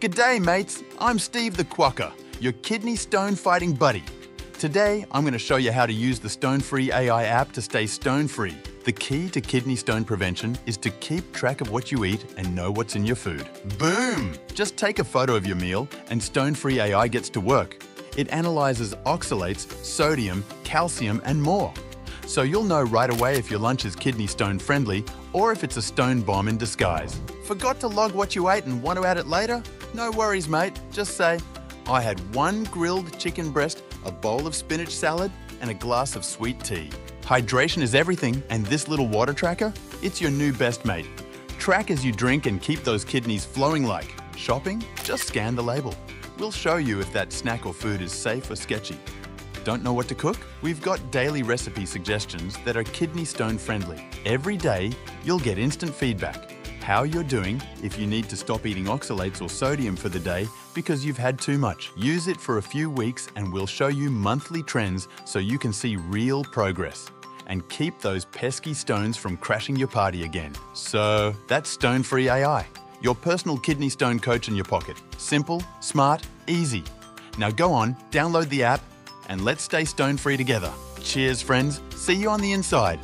G'day, mates. I'm Steve the Quokka, your kidney stone fighting buddy. Today, I'm going to show you how to use the Stone Free AI app to stay stone free. The key to kidney stone prevention is to keep track of what you eat and know what's in your food. Boom! Just take a photo of your meal and Stone Free AI gets to work. It analyzes oxalates, sodium, calcium, and more. So you'll know right away if your lunch is kidney stone friendly or if it's a stone bomb in disguise. Forgot to log what you ate and want to add it later? No worries, mate. Just say, I had one grilled chicken breast, a bowl of spinach salad, and a glass of sweet tea. Hydration is everything, and this little water tracker, it's your new best mate. Track as you drink and keep those kidneys flowing like. Shopping? Just scan the label. We'll show you if that snack or food is safe or sketchy. Don't know what to cook? We've got daily recipe suggestions that are kidney stone friendly. Every day, you'll get instant feedback. How you're doing, if you need to stop eating oxalates or sodium for the day because you've had too much. Use it for a few weeks and we'll show you monthly trends so you can see real progress. And keep those pesky stones from crashing your party again. So, that's Stone Free AI, your personal kidney stone coach in your pocket. Simple, smart, easy. Now go on, download the app, and let's stay stone free together. Cheers, friends. See you on the inside.